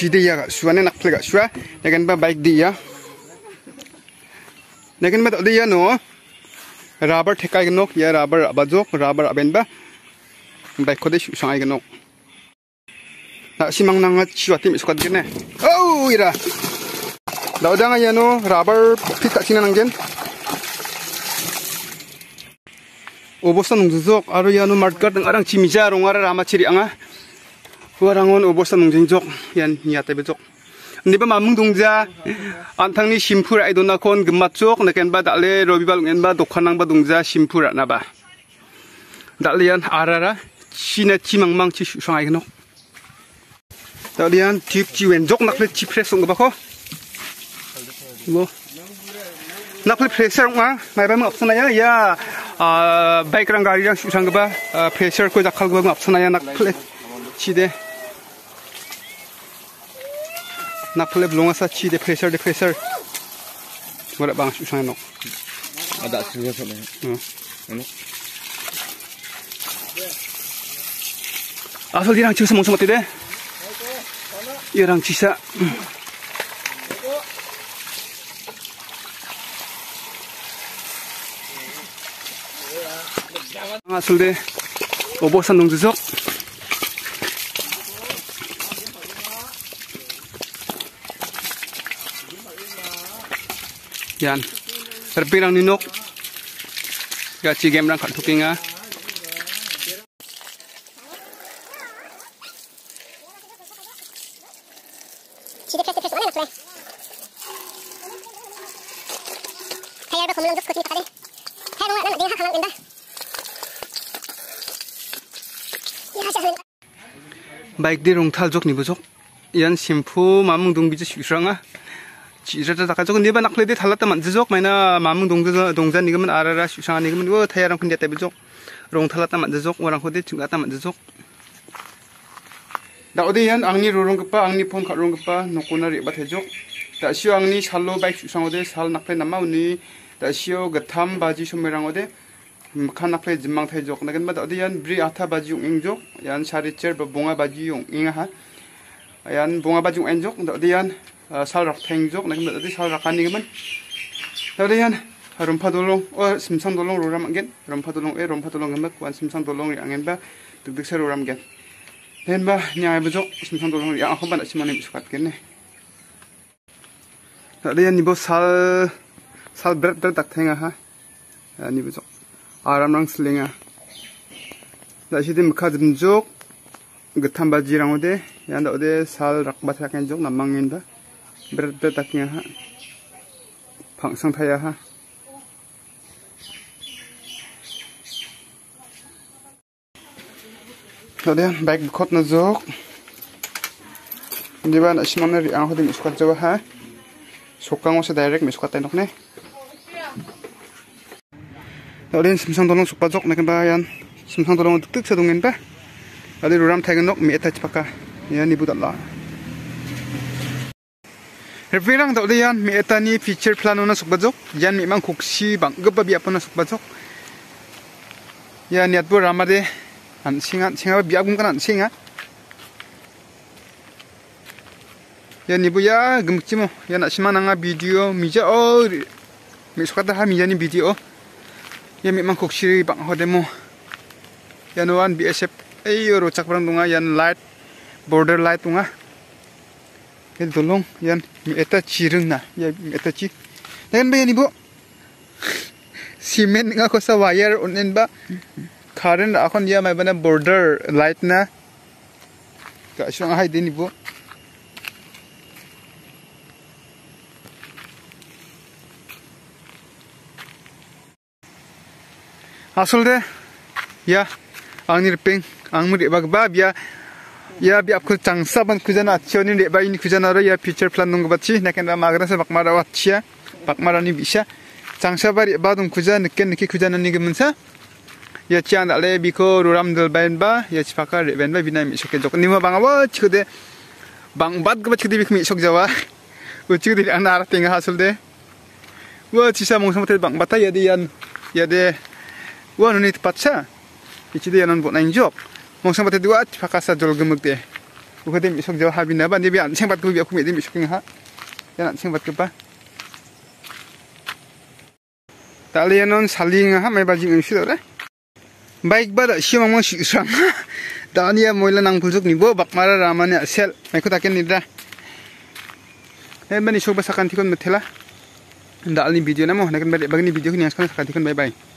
chide ya suane nak plega sua negan ba bike di ya negan ba ya no. Rubber thekai gnok ya rubber abajok rubber aben ba. Bike kode su sangai gnok na simang nang chiwati mi sukat gene oh ira da udang ya no. Rubber fit tak sinan gen obosta nungzuk aro ya no market arang chimija rongara ramachiri anga warangon obosa nungjing jok yan nyate be jok niba mamung dungja antangni simpur aidona kon gemat jok naken ba dale robi ba lungen ba dokhanang ba dungja simpur na ba dalian arara china chimangmang chi shuang ai no dalian tip chi wen jok nakle chi pressung ba ko mo nakle pressure ung maiba mang opsona ya ya baik rang gari rang shuang ba pressure ko jakhal go opsona ya nakle chi de nak phule blonga sa chi hmm. de fresher hmm. de fresher ngora bang su sang nok ada su ya phule hmm. Đấy, dirang chu semong semati À, irang chisa asal de? Obosan dong jizok yan. Terpirang ninok. Gachi game rang khat thukinga Chide kete kete mana nak Hayar ba kumulong duk kuti pakali. Hayar nga nan dia halang inda. Ya sa bike di rong thal jok ni bujok yan simpu mamung dong biji shusranga 지저자 다가 저거 네바 낙플레데 탈랐다 만지적 마이나 마문 동자 동자 니그만 아라라 슈상아 니그만 워 타야랑 근데 때비적 롱 탈랐다 만지적 워랑 호데 중가다 만지적 다 어디yan angni roronggipa angni phone kharonggipa nokona reba thejok da sio angni salo bike susangode sal nakle nama uni da sio gatham baji somerangode mkhan nakle jimang thejok nagen ba da odiyan bri atha baji ungjok yan sari cher ba bonga baji ung inga ha yan bonga baji ung enjok da odiyan 살 salrak thengjok na kimda tadi salrak ani giman tadi yan rompa dolong o simsang dolong roram angin rompa dolong e rompa dolong gimbak wan simsang dolong ri angin ba tuk tuk ser roram gen then ba nyai bejok simsang dolong ri aku khoba na sukat bisukat gen ne tadi yan nibo sal sal berat berat tak thenga ha ani bejok aram rang slinga dashi dim khadrim jok getam bajirang ode yan ode sal rakba thaken jok namangin ba bret te tak nya ha phang sang thaya ha rồi đây bag khot na zok. Đi bạn asman ri ang hodim squat jawa ha. Sokang o se direct mi squat nóc này, rồi đây simsang dolong sukpa jok na kan ba yan. Simsang dolong tuk tuk sa dongin ba rồi đây ram thagen nok mi attach paka ya ni đặt la Revirang tau yan mi etani feature plan una sukbajok yan mi mang kuksi bang geba bi apana sukbajok ya niat bu ramade an singa singa bi agum kan an singa. Ya ni bu ya mo ya nak sima nanga video mija oh mi sukata ha mija ni video. Ya mi mang kuksi bang hodemo ya nuan BSF ayo rocak barang dunga yan light border light dunga Kel tolong yan mi eta cireng na. Ya mi eta ci. Dan ba yan ibu. Simen nga ko sa wire unen ba. Karen akon ya may bana border light na. Ka siapa ahay din ibu. Asul de. Ya. Ang nirping. Ang mudik bagbab ya bi apku changsa ban kujana achoni re ba ini kujana ro ya future plan nung bachi naken ra magra sa bakmara wachia bakmara ni bisa changsa bari ba dum kuja niken niki kujana ni gemensa ya chian ale biko ruram dal bain ba ya chipaka re ben ba binai mi soke jok nima bang wa chikude bang bad gaba chikude bik mi sok jawa u chikude an ar tinga hasul de wa chisa mong samate bang bata ya de yan ya de wa nunit patsa ichide yanan bo nain jok mong samate dua pakasa jol gemuk de uka dem isok jauh habina ba dia bian sengbat ku bi aku dem isok ha ya sengbat ke pa talianon saling ha mai bajing ing sidore baik ba da siyo mang si sang dania moila nang puljuk ni bo bakmara ramane sel mai ko taken nidra eh bani sok ba sakan tikon metela da alni video na mo nakan bari bagni video ni askan sakan tikon bye bye